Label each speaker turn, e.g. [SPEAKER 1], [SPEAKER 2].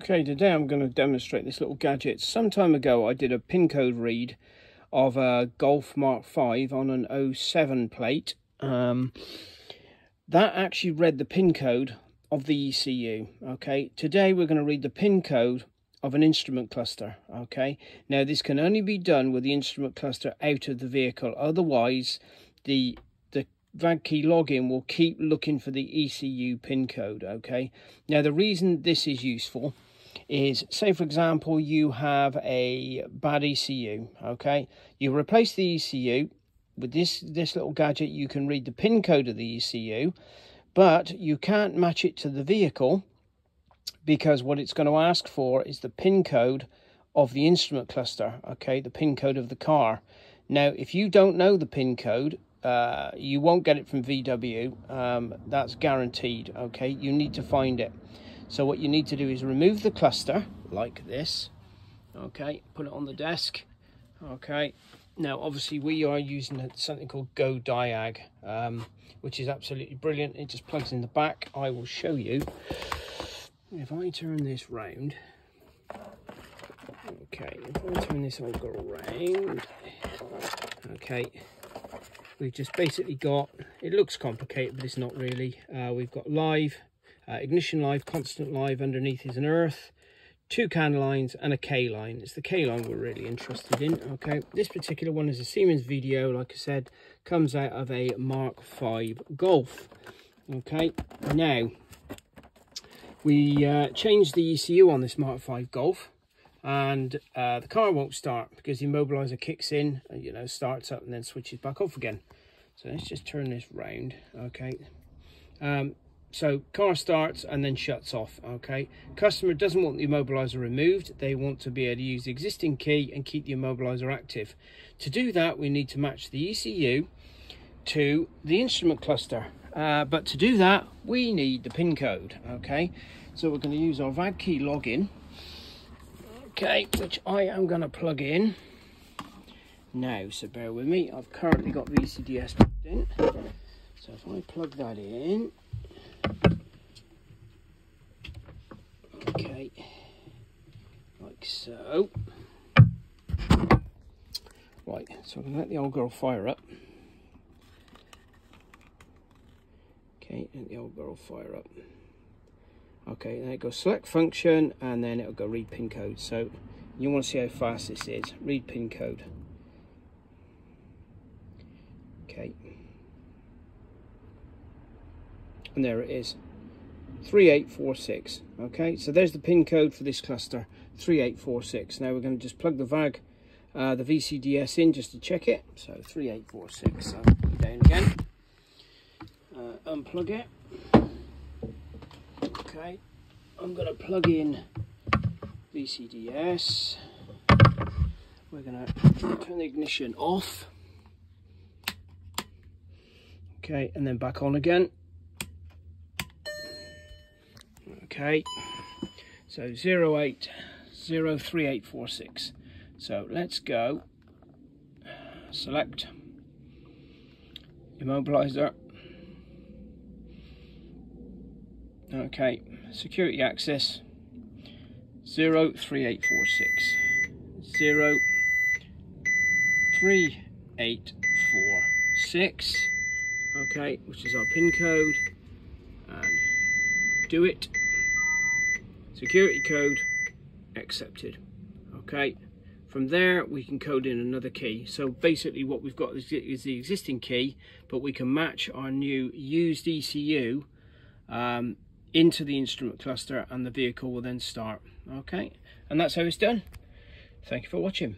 [SPEAKER 1] Okay, today I'm going to demonstrate this little gadget. Some time ago I did a pin code read of a Golf Mark V on an 07 plate. Um, that actually read the pin code of the ECU. Okay, today we're going to read the pin code of an instrument cluster. Okay, now this can only be done with the instrument cluster out of the vehicle. Otherwise, the the VAGKey login will keep looking for the ECU pin code, okay? Now, the reason this is useful is, say, for example, you have a bad ECU, okay? You replace the ECU with this, this little gadget, you can read the pin code of the ECU, but you can't match it to the vehicle because what it's going to ask for is the pin code of the instrument cluster, okay? The pin code of the car. Now, if you don't know the pin code, uh, you won't get it from VW. Um, that's guaranteed, okay? You need to find it. So what you need to do is remove the cluster like this. Okay, put it on the desk. Okay, now obviously we are using something called Go Diag, um, which is absolutely brilliant. It just plugs in the back. I will show you. If I turn this round, okay, if I turn this all go around, okay, we've just basically got, it looks complicated, but it's not really. Uh, we've got live, uh, ignition live, constant live, underneath is an earth, two CAN lines and a K line. It's the K line we're really interested in, okay? This particular one is a Siemens VDO, like I said, comes out of a Mark V Golf, okay? Now, we uh, changed the ECU on this Mark V Golf, and uh, the car won't start because the immobilizer kicks in, and, you know, starts up and then switches back off again. So let's just turn this round, okay. Um, so car starts and then shuts off, okay. Customer doesn't want the immobilizer removed. They want to be able to use the existing key and keep the immobilizer active. To do that, we need to match the ECU to the instrument cluster. Uh, but to do that, we need the pin code, okay. So we're going to use our vag key login okay which I am going to plug in now so bear with me I've currently got VCDS plugged in so if I plug that in okay. Like so. Right so I'm going to let the old girl fire up. Okay let the old girl fire up. Okay then it goes select function and then it'll go read pin code. So you want to see how fast this is. Read pin code. Okay and there it is 3846 okay so there's the pin code for this cluster 3846 now we're going to just plug the VAG uh, the VCDS in just to check it so 3846 so down again uh, unplug it Okay, I'm going to plug in VCDS. We're going to turn the ignition off. Okay, and then back on again. Okay, so 08038846. So let's go. Select. Immobilizer. Okay, security access. 03846 03846 okay which is our pin code. And do it security code accepted. Okay from there we can code in another key. So basically what we've got is, is the existing key but we can match our new used ECU um, into the instrument cluster and the vehicle will then start. Okay and that's how it's done. Thank you for watching